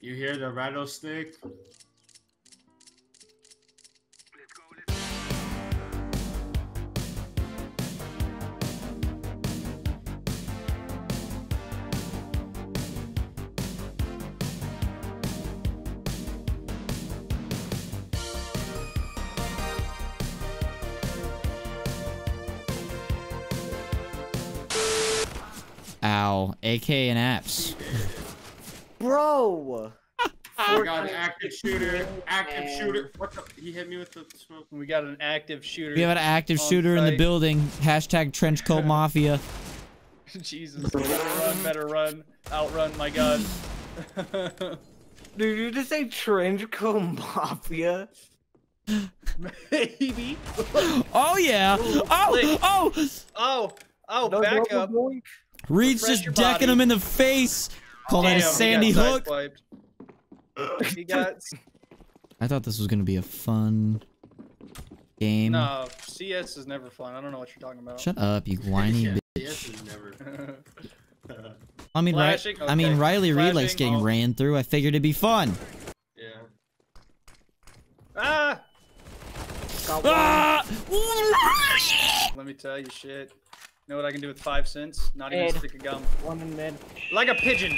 You hear the rattlesnake? Ow. AK and apps. Bro! we got an active shooter. Active shooter. What the? He hit me with the smoke. We got an active shooter. We have an active on shooter in the building. Hashtag trenchcoat mafia. Jesus. Better run, better run. Outrun, my god. Did you just say trench coat mafia? Maybe. Oh yeah. Oh oh. Oh, oh, No back double up. Reed's just decking body. him in the face. Call that a Damn, he got sandy hook. He got I thought this was gonna be a fun game. no. CS is never fun. I don't know what you're talking about. Shut up, you whiny Yeah, bitch. yes, is never. I mean, Ri- Flashing? I mean, Okay. Riley Reed likes getting oh. ran through. I figured it'd be fun. yeah. ah! Got one. Ah! Let me tell you shit. Know what I can do with five cents? Not even a Ed. stick of gum. One in mid. Like a pigeon.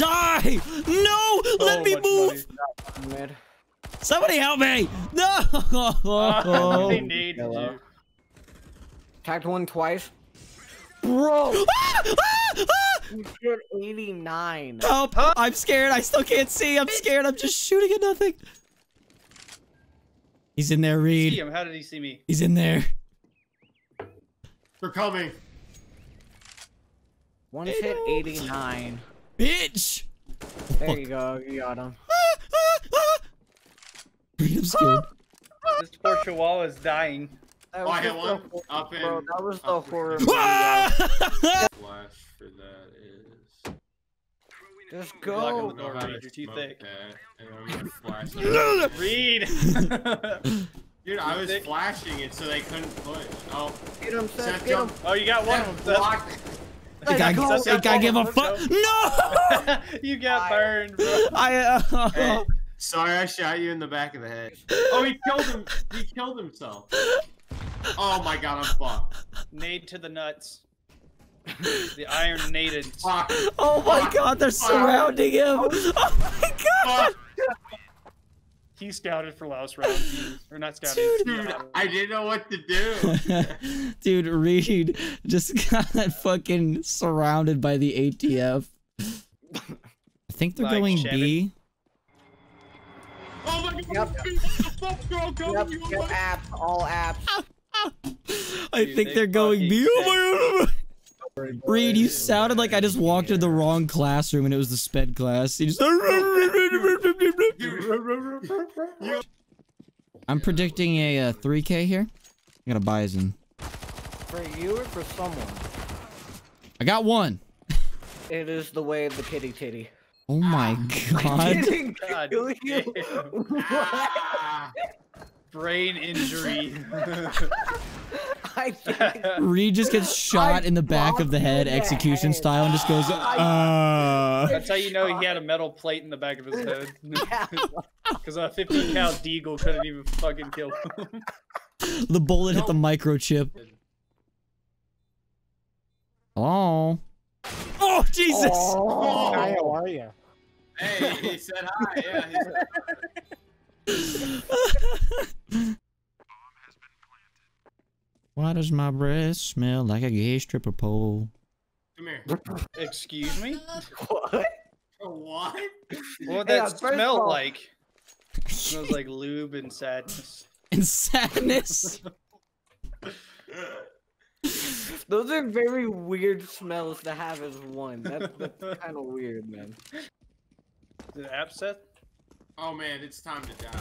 Die! No! Let Oh, me move! money. Somebody help me! No! They need Hello. you. Tagged one twice. Bro! Ah! Ah! Ah! You hit 89. Help! I'm scared. I still can't see. I'm scared. I'm just shooting at nothing. He's in there, See Reed. him. How did he see me? He's in there. They're coming. One hit 89. Bitch! There you go. You got him. Ah! Ah! Ah! I'm scared. This poor chihuahua is dying. That Oh, I hit one. the- Up and. Bro, that was the horror and- Ah! Flash for that is. Just Blocking go. the door, Know how Reed. You're too thick. that, and I'm gonna flash it. Reed. Dude, I was flashing it so they couldn't push. Oh, Get him, Seth. Seth, Get him. oh, you got one. Seth blocked. Think I, Let's go. think I give a fuck? No! you got burned, bro. I. Uh, Hey, sorry, I shot you in the back of the head. Oh, he killed him. He killed himself. Oh my god, I'm fucked. Nade to the nuts. The iron naded. Fuck. oh my Fuck. god, they're surrounding him. Oh my god. Fuck. He scouted for last round. He- Or not scouted. Dude. Dude, I didn't know what to do. Dude, Reed just got fucking surrounded by the ATF. I think they're Like going Shannon. B. Oh my god. Yep. What the fuck, girl? Go Yep, you yep, apps, all apps. I Dude, think they they're going B. Oh my god. Reed, you sounded like I just walked into the wrong classroom and it was the sped class. You just... You- I'm predicting a uh, 3K here. I got a Bizon. For you or for someone? I got one. It is the way of the kitty titty. Oh my god. Didn't God kill you. damn. What? Ah. Brain injury. I think Reed just gets shot in the back of the head, blocked execution head. style, and just goes, uh. That's how you know he had a metal plate in the back of his head. yeah. Because a 15 cal deagle couldn't even fucking kill him. The bullet hit the microchip. Oh. Oh, Jesus! Oh. Hi, how are you? Hey, he said hi. Yeah, he said Why does my breath smell like a gay stripper pole? Come here. Excuse me? What? What? What would Hey, that smell all- like? smells like lube and sadness. And sadness. Those are very weird smells to have as one. That's, that's kind of weird, man. Is it app set? Oh man, it's time to die.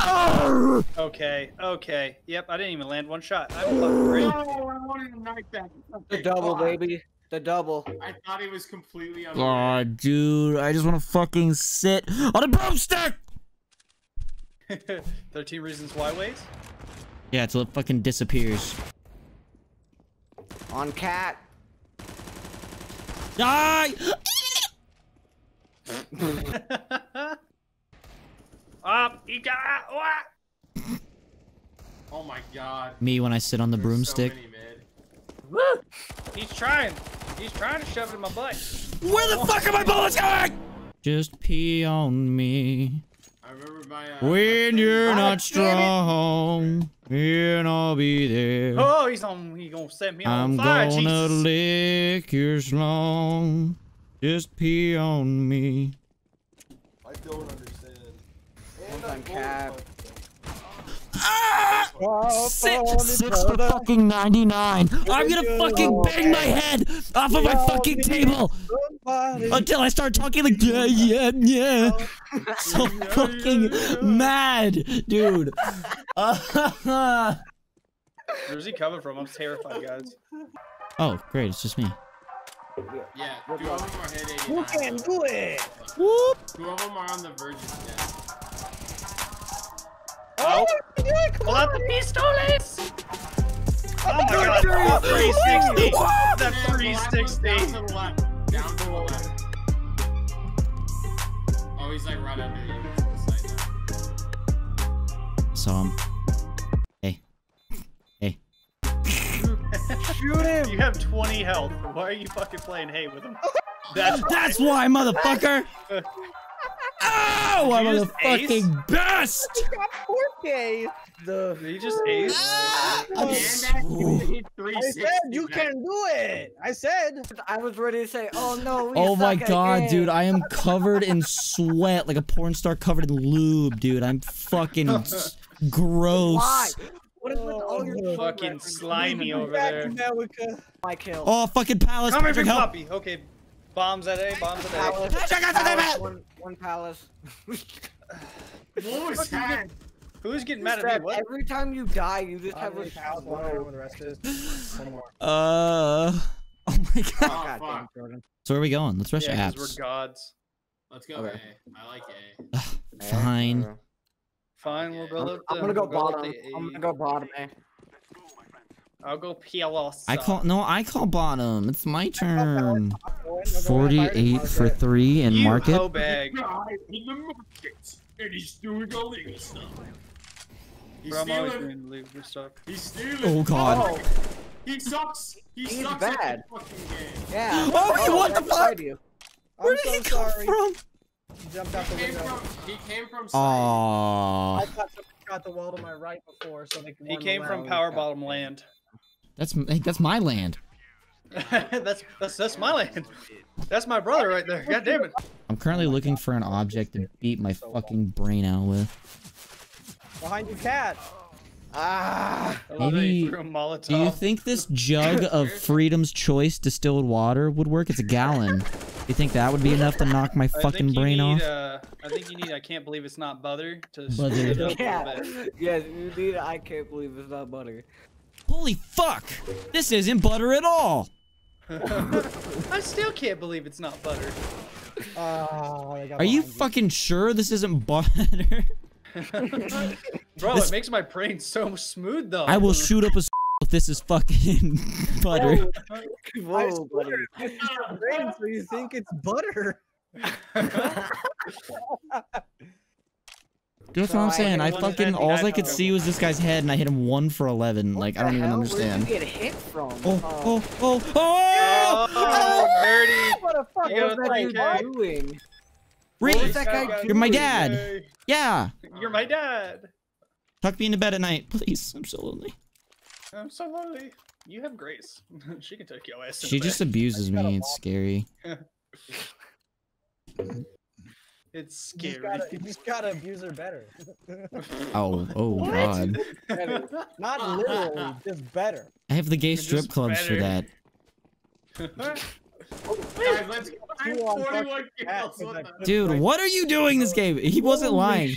Okay, okay. Yep, I didn't even land one shot. I'm fucking. No, I wanted a knife back. The double, baby. The double. I thought he was completely on. God, dude, I just want to fucking sit on a broomstick. 13 reasons why ways? Yeah, till it fucking disappears. On cat. Die! Up, you got what? Oh my god. Me when I sit on the There's broomstick. So many mid. Woo! He's trying. He's trying to shove it in my butt. Where the fuck are my bullets going? Just pee on me I remember my. Uh, when friend- you're not damn it. strong, and I'll be there. Oh, he's on. He gonna set me on I'm fire. gonna Jesus. lick your slong. Just pee on me. I don't understand. And on, Cap. for- Ah! Oh, Six, six for fucking 99. I'm gonna fucking bang my head off of my fucking table until I start talking like, yeah, yeah, yeah. So fucking mad, dude. Where's he coming from? I'm terrified, guys. oh, great. It's just me. Yeah, two of them are hit 89. Who can do it? Whoop. Two of them are on the verge of death. Oh, pull out the pistoles! Oh my god, oh, 360! That the 360! Down to the left. Down to the left. Oh, he's like right under you. to the side. Saw him. Hey. Hey. Shoot him! You have 20 health. Why are you fucking playing hay with him? That's That's why, motherfucker. Oh, I'm Did you the just ace? fucking best. Okay. The he just ace? I'm And s- that Ooh. hit I said you can do it. I said. I was ready to say, oh no, Oh my god, again. dude, I am covered in sweat like a porn star covered in lube, dude. I'm fucking gross. Why? What is with all your Oh, Fucking slimy over Back there. to America. My kill. Oh, fucking palace. Come here, Patrick, big help. puppy. Okay, bombs at A, bombs at A. Palace, Patrick, I got the palace, one, one palace. What was that? Who's getting mad at Seth, me? What? Every time you die, you just have a House, shot. one more the rest is. One more. Uh. Oh my god. Oh, God damn, fuck. Jordan. So where are we going? Let's rush Yeah, apps. because we're gods. Let's go Okay. A. I like A. Fine. Fine, we'll go. I'm, I'm gonna go we'll bottom. the I'm gonna go bottom, eh? I'll go PLS. I call no, I call bottom. It's my turn. Go in, go in, fire Forty-eight for market. three in you market. hoe bag. Guy in the market, and he's doing illegal stuff. He's Bro, I'm always stealing. going to leave this stuff. He's stealing. Oh god. Oh, He sucks. He He's sucks bad. at the fucking game. yeah. Oh, what the right beside fuck? You. Where I'm did he so come sorry. from? He jumped out the He came window. from. He came from. side. Aww. I thought somebody got the wall to my right before, so they could. He came from. Power Bottom Land. That's hey, that's my land. that's that's that's my land. That's my brother right there. God damn it. I'm currently looking for an object to beat my fucking brain out with. Behind you, cat. Ah. I love that he Maybe- threw a Molotov. Do you think this jug of Freedom's Choice distilled water would work? It's a gallon. Do you think that would be enough to knock my fucking brain need, off? Uh, I think you need. I can't believe it's not butter to Butter. speed it up a Yeah. little. Yes, you need. I can't believe it's not butter. Holy fuck! This isn't butter at all! I still can't believe it's not butter. Oh, they got Are you fucking sure this isn't butter? Bro, This- it makes my brain so smooth though. I will shoot up a s- if this is fucking butter. Whoa, buddy. Brain, so you think it's butter? That's So what I'm saying. hit I fucking all I could see was this guy's head, and I hit him one for eleven. What Like I don't even understand. Where did you get hit from? Oh oh oh oh! Oh, oh dirty. What a fuck You was gotta that? think, What? What are you doing? Reese, What was that guy You're my dad. Hey, yeah. You're my dad. Tuck me into bed at night, please. I'm so lonely. I'm so lonely. You have Grace. she can take your ass. in She bed. just abuses me. It's scary. It's You just scary. gotta, you just gotta abuse her better. Oh oh god. Better. Not literally, just better. I have the gay strip clubs for better. that. Guys, let's go. I have You on kills. cat, What 'cause I the- couldn't Dude, find- what are you doing this game? He wasn't Holy lying.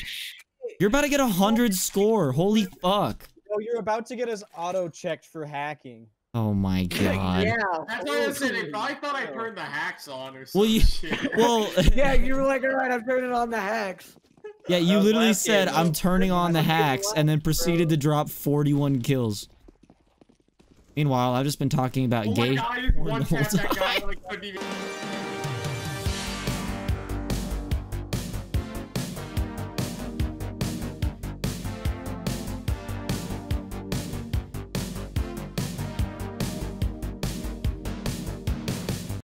You're about to get a hundred score. Holy fuck. Oh, you're about to get us auto checked for hacking. Oh my god. Yeah. That's what I said. They probably thought I turned the hacks on or something. Well, you- Well, Yeah, you were like, all right, I'm turning on the hacks. yeah, you literally said game, I'm turning on the hacks and then proceeded to drop 41 kills. Meanwhile, I've just been talking about Oh my gay